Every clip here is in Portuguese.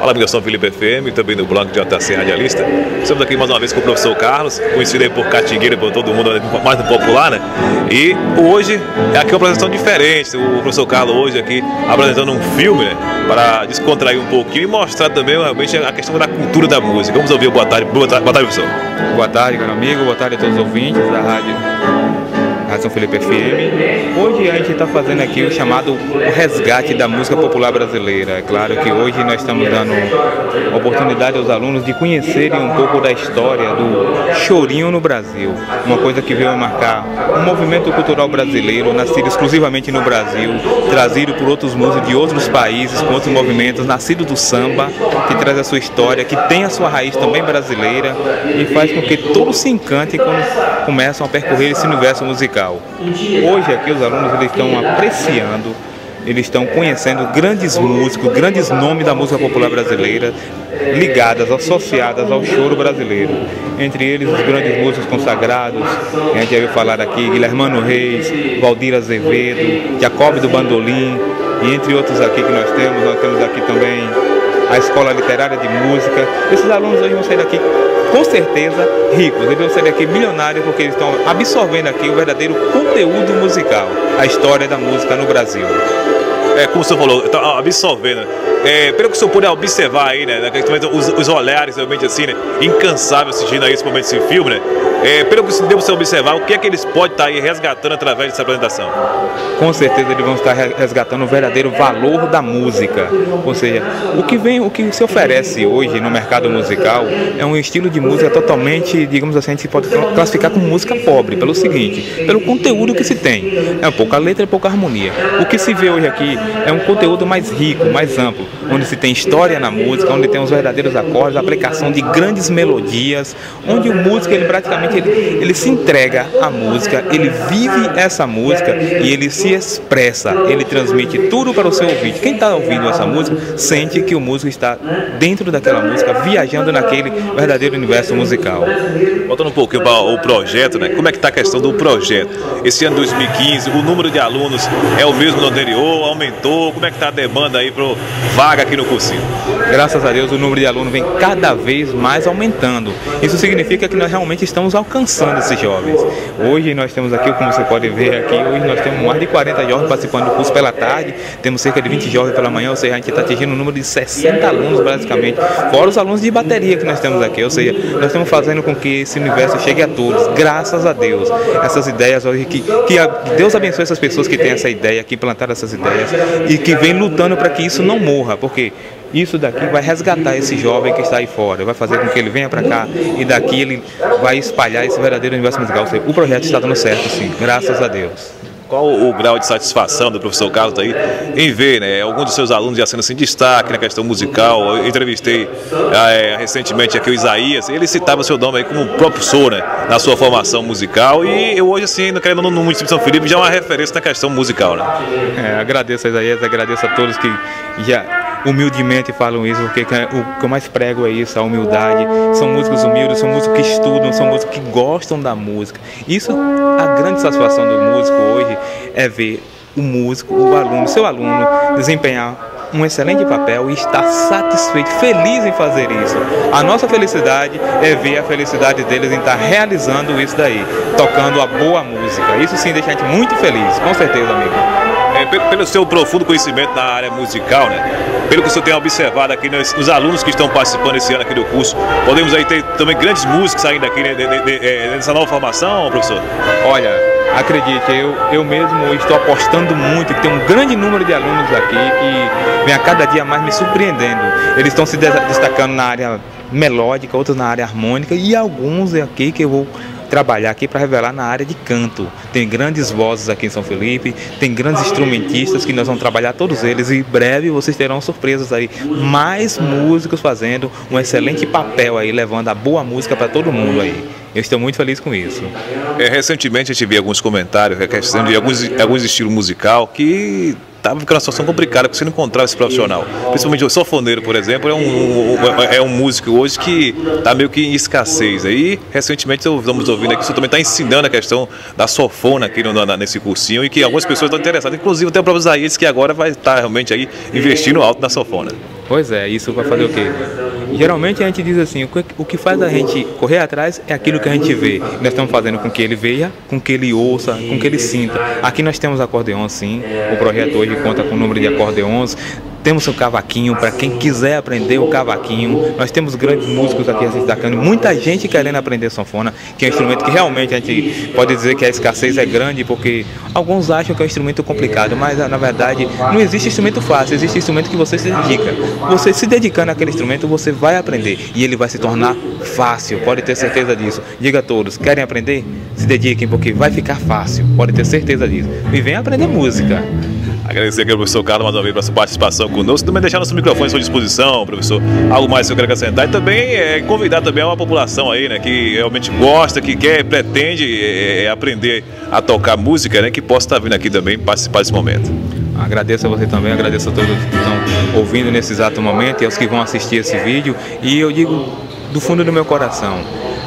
Fala amiga São Felipe FM também no blog de JC Radialista. Estamos aqui mais uma vez com o professor Carlos, conhecido aí por Catingueira, por todo mundo, mais no popular, né? E hoje é aqui uma apresentação diferente. O professor Carlos hoje aqui apresentando um filme, né? Para descontrair um pouquinho e mostrar também realmente a questão da cultura da música. Vamos ouvir boa tarde. Boa tarde, boa tarde professor. Boa tarde, caro amigo. Boa tarde a todos os ouvintes da rádio Rádio São Felipe FM. Hoje a gente está fazendo aqui o chamado resgate da música popular brasileira. É claro que hoje nós estamos dando oportunidade aos alunos de conhecerem um pouco da história do chorinho no Brasil. Uma coisa que veio marcar um movimento cultural brasileiro, nascido exclusivamente no Brasil, trazido por outros músicos de outros países, com outros movimentos, nascido do samba, que traz a sua história, que tem a sua raiz também brasileira e faz com que todos se encantem quando começam a percorrer esse universo musical Hoje aqui os alunos eles estão apreciando, eles estão conhecendo grandes músicos, grandes nomes da música popular brasileira, ligadas, associadas ao choro brasileiro. Entre eles os grandes músicos consagrados, a gente já ouviu falar aqui, Guilhermano Reis, Valdir Azevedo, Jacob do Bandolim, e entre outros aqui que nós temos, nós temos aqui também a Escola Literária de Música. Esses alunos hoje vão sair daqui com certeza ricos. Eles vão sair daqui milionários porque eles estão absorvendo aqui o verdadeiro conteúdo musical, a história da música no Brasil. É, como você falou, tá absorvendo. É, pelo que o senhor puder observar aí, né, os, os olhares realmente assim, né, incansáveis assistindo a esse momento desse filme, né, é, pelo que deu você observar, o que é que eles podem estar aí resgatando através dessa apresentação? Com certeza eles vão estar resgatando o verdadeiro valor da música. Ou seja, o que vem, o que se oferece hoje no mercado musical é um estilo de música totalmente, digamos assim, a gente pode classificar como música pobre, pelo seguinte, pelo conteúdo que se tem. É pouca letra e pouca harmonia. O que se vê hoje aqui é um conteúdo mais rico, mais amplo, onde se tem história na música, onde tem os verdadeiros acordes, aplicação de grandes melodias, onde o músico ele praticamente ele, ele se entrega à música, ele vive essa música e ele se expressa, ele transmite tudo para o seu ouvinte. Quem está ouvindo essa música sente que o músico está dentro daquela música, viajando naquele verdadeiro universo musical. Voltando um pouquinho para o projeto, né? Como é que está a questão do projeto? Esse ano 2015, o número de alunos é o mesmo do anterior, aumentou? Como é que está a demanda aí para vaga aqui no cursinho? Graças a Deus o número de alunos vem cada vez mais aumentando. Isso significa que nós realmente estamos alcançando esses jovens. Hoje nós temos aqui, como você pode ver aqui, hoje nós temos mais de 40 jovens participando do curso pela tarde, temos cerca de 20 jovens pela manhã, ou seja, a gente está atingindo um número de 60 alunos basicamente, fora os alunos de bateria que nós temos aqui, ou seja, nós estamos fazendo com que esse universo chegue a todos, graças a Deus. Essas ideias, hoje, que, que Deus abençoe essas pessoas que têm essa ideia, que implantaram essas ideias e que vem lutando para que isso não morra, porque isso daqui vai resgatar esse jovem que está aí fora, vai fazer com que ele venha para cá e daqui ele vai espalhar esse verdadeiro universo musical. O projeto está dando certo, sim, graças a Deus. Qual o grau de satisfação do professor Carlos aí em ver né, algum dos seus alunos já sendo assim, destaque na questão musical? Eu entrevistei é, recentemente aqui o Isaías, ele citava o seu nome aí como propulsor né, na sua formação musical e eu hoje, assim, querendo no município de São Felipe, já é uma referência na questão musical. Né? É, agradeço a Isaías, agradeço a todos que já humildemente falam isso, porque o que eu mais prego é isso, a humildade. São músicos humildes, são músicos que estudam, são músicos que gostam da música. Isso, a grande satisfação do músico hoje é ver o músico, o aluno, seu aluno desempenhar um excelente papel e estar satisfeito, feliz em fazer isso. A nossa felicidade é ver a felicidade deles em estar realizando isso daí, tocando a boa música. Isso sim deixa a gente muito feliz, com certeza, amigo. É, pelo seu profundo conhecimento na área musical, né? Pelo que você tem observado aqui nos, nos, alunos que estão participando esse ano aqui do curso, podemos aí ter também grandes músicos saindo aqui né, de, de, de, é, dessa nova formação, professor? Olha, acredite, eu, eu mesmo estou apostando muito, que tem um grande número de alunos aqui que vem a cada dia mais me surpreendendo. Eles estão se destacando na área melódica, outros na área harmônica e alguns aqui que eu vou trabalhar aqui para revelar na área de canto. Tem grandes vozes aqui em São Felipe, tem grandes instrumentistas que nós vamos trabalhar todos eles e em breve vocês terão surpresas aí. Mais músicos fazendo um excelente papel aí, levando a boa música para todo mundo aí. Eu estou muito feliz com isso. É, recentemente gente viu alguns comentários, a questão de alguns, alguns estilos musical que estava ficando uma situação complicada porque você não encontrava esse profissional. Principalmente o sofoneiro, por exemplo, é um, um é um músico hoje que está meio que em escassez. Aí, recentemente, estamos ouvindo aqui, você também está ensinando a questão da sofona aqui no, na, nesse cursinho e que algumas pessoas estão interessadas. Inclusive, tem o próprio Isaías que agora vai estar tá realmente aí investindo alto na sofona. Pois é, isso vai fazer o quê? Geralmente a gente diz assim, o que faz a gente correr atrás é aquilo que a gente vê. Nós estamos fazendo com que ele veja, com que ele ouça, com que ele sinta. Aqui nós temos acordeão sim, o projeto hoje conta com o número de acordeões, temos o cavaquinho, para quem quiser aprender o cavaquinho. Nós temos grandes músicos aqui se destacando, muita gente querendo aprender sanfona, que é um instrumento que realmente a gente pode dizer que a escassez é grande, porque alguns acham que é um instrumento complicado, mas na verdade não existe instrumento fácil, existe instrumento que você se dedica. Você se dedicando àquele instrumento, você vai aprender e ele vai se tornar fácil, pode ter certeza disso. Diga a todos, querem aprender? Se dediquem, porque vai ficar fácil, pode ter certeza disso. E vem aprender música. Agradecer aqui ao professor Carlos mais uma vez pela sua participação conosco. Também deixar nosso microfone à sua disposição, professor. Algo mais que eu quero acrescentar. E também é, convidar também uma população aí, né, que realmente gosta, que quer, pretende é, é, aprender a tocar música, né, que possa estar vindo aqui também participar desse momento. Agradeço a você também, agradeço a todos que estão ouvindo nesse exato momento e aos que vão assistir esse vídeo. E eu digo do fundo do meu coração,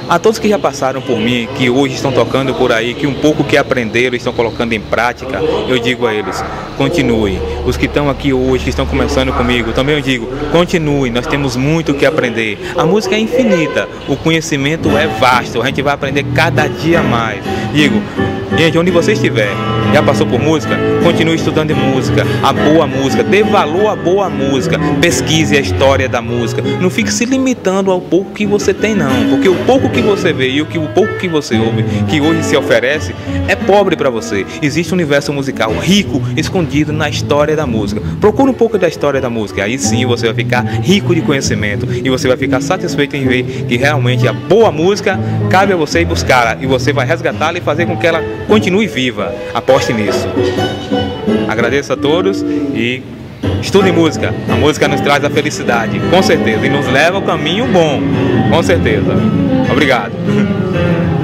a todos que já passaram por mim, que hoje estão tocando por aí, que um pouco que aprenderam estão colocando em prática, eu digo a eles, continue. Os que estão aqui hoje, que estão começando comigo, também eu digo, continue, nós temos muito que aprender. A música é infinita, o conhecimento é vasto, a gente vai aprender cada dia mais. Digo, gente, onde você estiver, já passou por música? Continue estudando música, a boa música, dê valor à boa música, pesquise a história da música. Não fique se limitando ao pouco que você tem, não, porque o pouco que você vê e o, que, o pouco que você ouve, que hoje se oferece, é pobre para você. Existe um universo musical rico, escondido na história da música. Procure um pouco da história da música, aí sim você vai ficar rico de conhecimento e você vai ficar satisfeito em ver que realmente a boa música cabe a você buscá-la e você vai resgatá-la e fazer com que ela continue viva. Aposte aposte nisso. Agradeço a todos e estude música. A música nos traz a felicidade, com certeza, e nos leva ao caminho bom, com certeza. Obrigado.